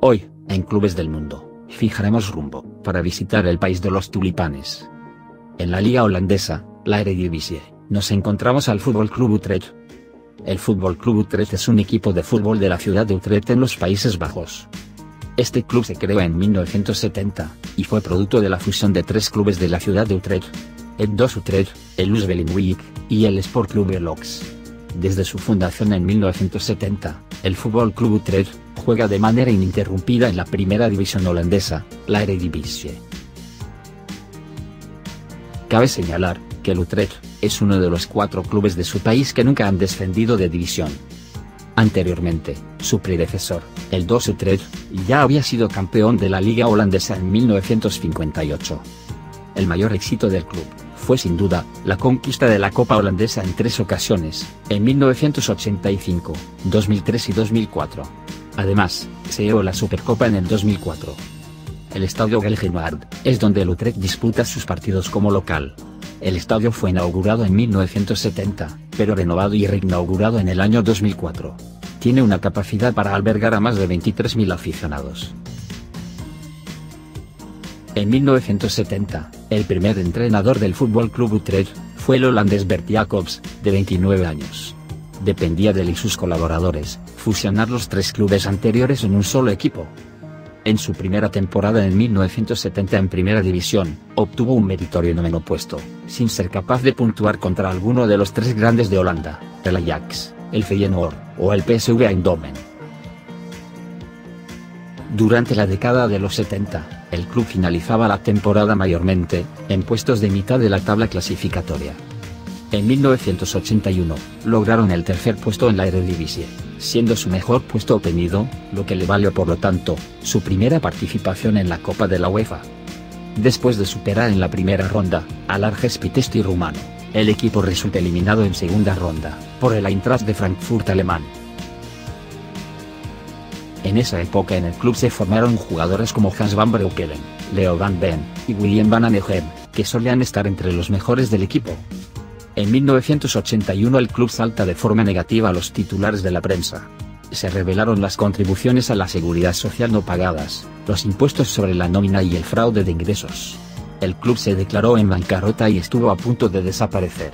Hoy, en Clubes del Mundo, fijaremos rumbo para visitar el país de los tulipanes. En la liga holandesa, la Eredivisie, nos encontramos al Fútbol Club Utrecht. El Fútbol Club Utrecht es un equipo de fútbol de la ciudad de Utrecht en los Países Bajos. Este club se creó en 1970, y fue producto de la fusión de tres clubes de la ciudad de Utrecht. El 2 Utrecht, el Usbelinwijk, y el Sport Club Velox. Desde su fundación en 1970, el Fútbol Club Utrecht juega de manera ininterrumpida en la primera división holandesa, la Eredivisie. Cabe señalar, que el Utrecht, es uno de los cuatro clubes de su país que nunca han descendido de división. Anteriormente, su predecesor, el 2 Utrecht, ya había sido campeón de la liga holandesa en 1958. El mayor éxito del club, fue sin duda, la conquista de la Copa Holandesa en tres ocasiones, en 1985, 2003 y 2004. Además, se llevó la Supercopa en el 2004. El estadio Gelgenwaard, es donde el Utrecht disputa sus partidos como local. El estadio fue inaugurado en 1970, pero renovado y reinaugurado en el año 2004. Tiene una capacidad para albergar a más de 23.000 aficionados. En 1970, el primer entrenador del Fútbol Club Utrecht, fue el holandés Bert Jacobs, de 29 años. Dependía de él y sus colaboradores, fusionar los tres clubes anteriores en un solo equipo. En su primera temporada en 1970 en Primera División, obtuvo un meritorio noveno puesto, sin ser capaz de puntuar contra alguno de los tres grandes de Holanda, el Ajax, el Feyenoord, o el PSV Eindhoven. Durante la década de los 70, el club finalizaba la temporada mayormente, en puestos de mitad de la tabla clasificatoria. En 1981, lograron el tercer puesto en la Eredivisie, siendo su mejor puesto obtenido, lo que le valió por lo tanto, su primera participación en la Copa de la UEFA. Después de superar en la primera ronda, al Arges Pitesti rumano, el equipo resulta eliminado en segunda ronda, por el Eintracht de Frankfurt alemán. En esa época en el club se formaron jugadores como Hans van Breukelen, Leo van Ben, y William van Anegem, que solían estar entre los mejores del equipo. En 1981 el club salta de forma negativa a los titulares de la prensa. Se revelaron las contribuciones a la seguridad social no pagadas, los impuestos sobre la nómina y el fraude de ingresos. El club se declaró en bancarrota y estuvo a punto de desaparecer.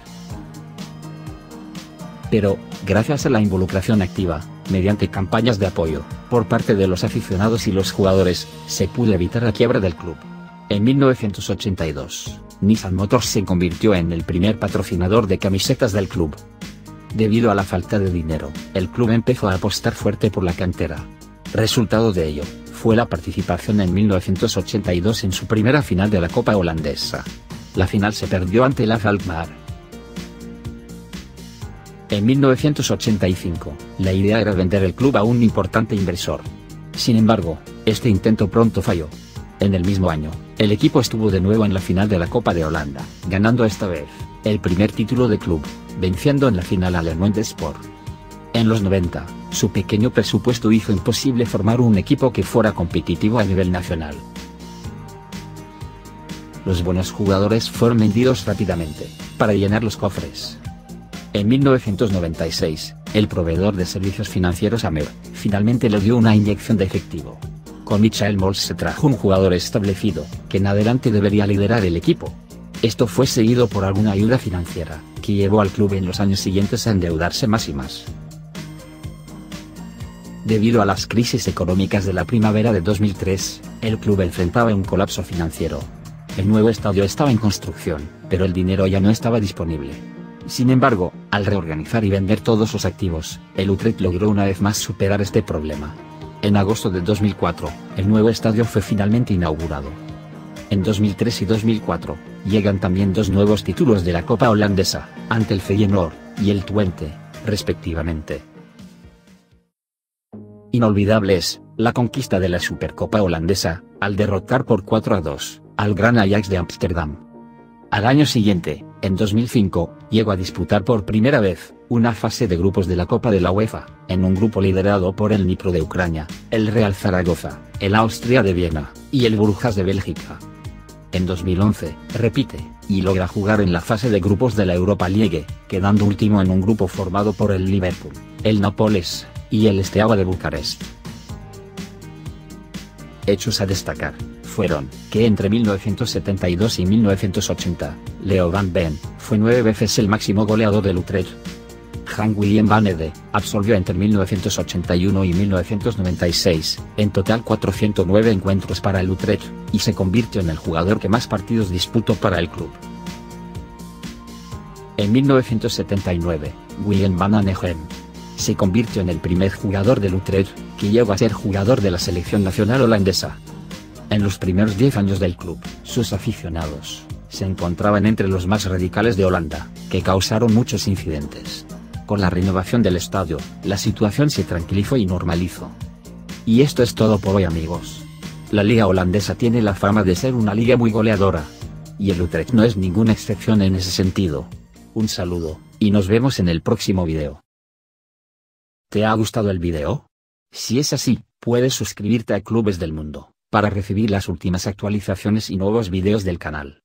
Pero, gracias a la involucración activa, mediante campañas de apoyo, por parte de los aficionados y los jugadores, se pudo evitar la quiebra del club. En 1982, Nissan Motors se convirtió en el primer patrocinador de camisetas del club. Debido a la falta de dinero, el club empezó a apostar fuerte por la cantera. Resultado de ello, fue la participación en 1982 en su primera final de la Copa Holandesa. La final se perdió ante la Alkmaar. En 1985, la idea era vender el club a un importante inversor. Sin embargo, este intento pronto falló. En el mismo año, el equipo estuvo de nuevo en la final de la Copa de Holanda, ganando esta vez, el primer título de club, venciendo en la final al Hermond Sport. En los 90, su pequeño presupuesto hizo imposible formar un equipo que fuera competitivo a nivel nacional. Los buenos jugadores fueron vendidos rápidamente, para llenar los cofres. En 1996, el proveedor de servicios financieros Amer, finalmente le dio una inyección de efectivo. Con Michael Mols se trajo un jugador establecido, que en adelante debería liderar el equipo. Esto fue seguido por alguna ayuda financiera, que llevó al club en los años siguientes a endeudarse más y más. Debido a las crisis económicas de la primavera de 2003, el club enfrentaba un colapso financiero. El nuevo estadio estaba en construcción, pero el dinero ya no estaba disponible. Sin embargo, al reorganizar y vender todos sus activos, el Utrecht logró una vez más superar este problema. En agosto de 2004, el nuevo estadio fue finalmente inaugurado. En 2003 y 2004, llegan también dos nuevos títulos de la Copa Holandesa, ante el Feyenoord y el Twente, respectivamente. Inolvidable es, la conquista de la Supercopa Holandesa, al derrotar por 4 a 2, al Gran Ajax de Ámsterdam. Al año siguiente, en 2005, llegó a disputar por primera vez, una fase de grupos de la Copa de la UEFA, en un grupo liderado por el Nipro de Ucrania, el Real Zaragoza, el Austria de Viena, y el Brujas de Bélgica. En 2011, repite, y logra jugar en la fase de grupos de la Europa League, quedando último en un grupo formado por el Liverpool, el Nápoles, y el Steaua de Bucarest. Hechos a destacar fueron, que entre 1972 y 1980, Leo Van Ben, fue nueve veces el máximo goleador del Utrecht. Han William Van Ede, absolvió entre 1981 y 1996, en total 409 encuentros para el Utrecht, y se convirtió en el jugador que más partidos disputó para el club. En 1979, William Van Anegem, se convirtió en el primer jugador del Utrecht, que llegó a ser jugador de la selección nacional holandesa. En los primeros 10 años del club, sus aficionados, se encontraban entre los más radicales de Holanda, que causaron muchos incidentes. Con la renovación del estadio, la situación se tranquilizó y normalizó. Y esto es todo por hoy amigos. La liga holandesa tiene la fama de ser una liga muy goleadora. Y el Utrecht no es ninguna excepción en ese sentido. Un saludo, y nos vemos en el próximo video. ¿Te ha gustado el video? Si es así, puedes suscribirte a Clubes del Mundo, para recibir las últimas actualizaciones y nuevos videos del canal.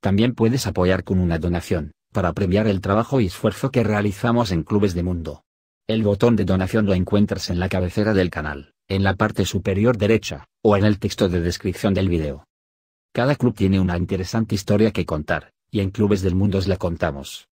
También puedes apoyar con una donación, para premiar el trabajo y esfuerzo que realizamos en Clubes de Mundo. El botón de donación lo encuentras en la cabecera del canal, en la parte superior derecha, o en el texto de descripción del video. Cada club tiene una interesante historia que contar, y en Clubes del Mundo os la contamos.